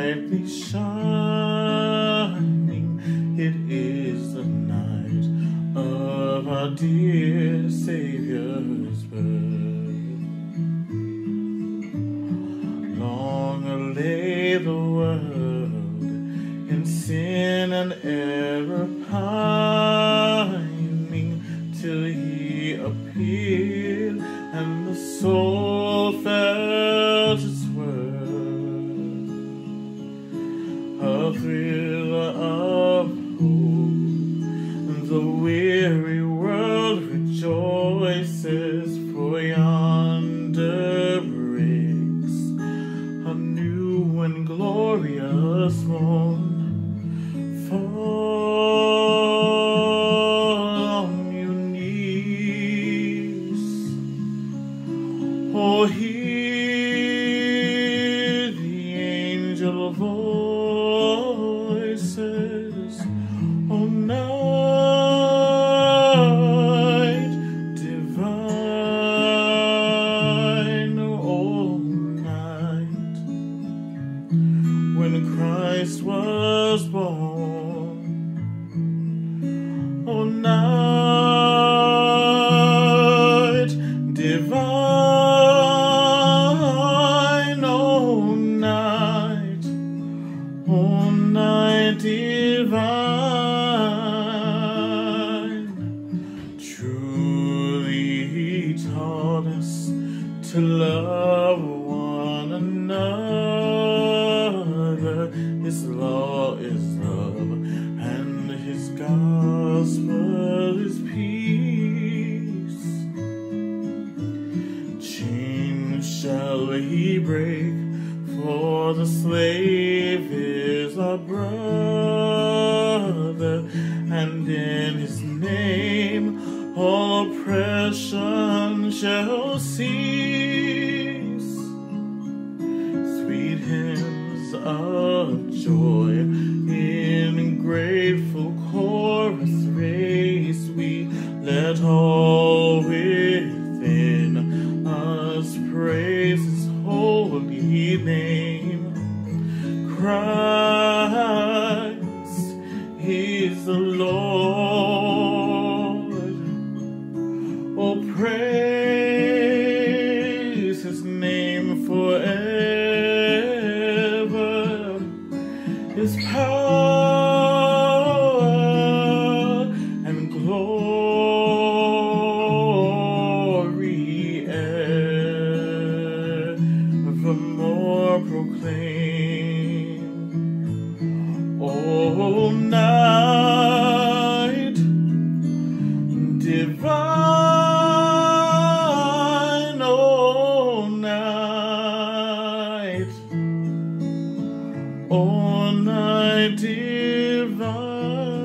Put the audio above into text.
be shining. It is the night of our dear Savior's birth. Long lay the world in sin and error High. The weary world rejoices for yonder breaks a new and glorious morn. On your knees, oh Christ was born. Oh, night divine, oh, night, oh, night divine. Truly, He taught us to love His law is love, and His gospel is peace. Chains shall He break, for the slave is our brother, and in His name all oppression shall cease. Of joy in grateful chorus raise we let all within us praise his holy name. Christ is the Lord. Oh, praise His power and glory evermore proclaim. Oh, night divine, oh, night divine.